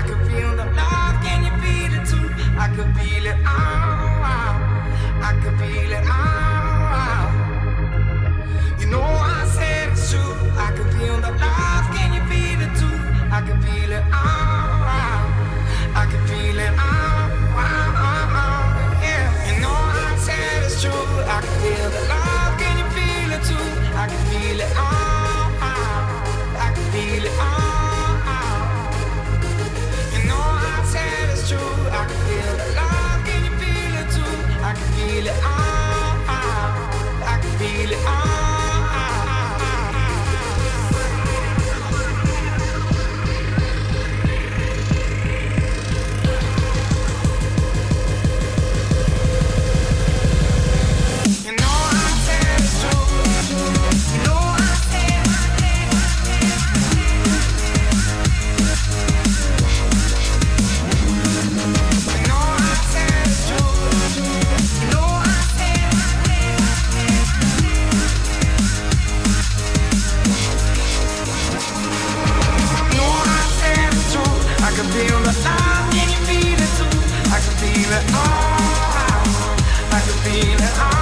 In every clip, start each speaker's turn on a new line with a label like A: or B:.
A: I could feel the love, can you feel it too? I feel it. Oh, I could feel it. Oh. feeling.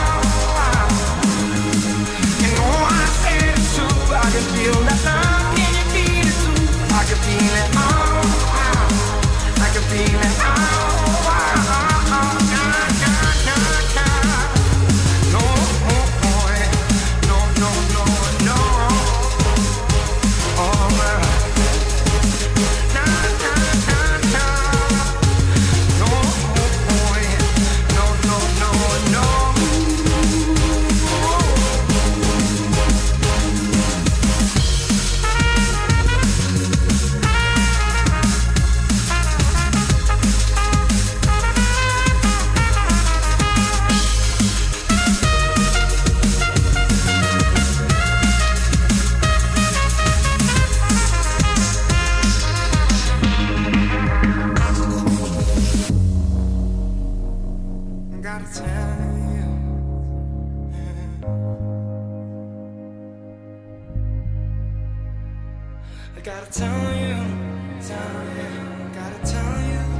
A: I gotta tell you, tell you, gotta tell you.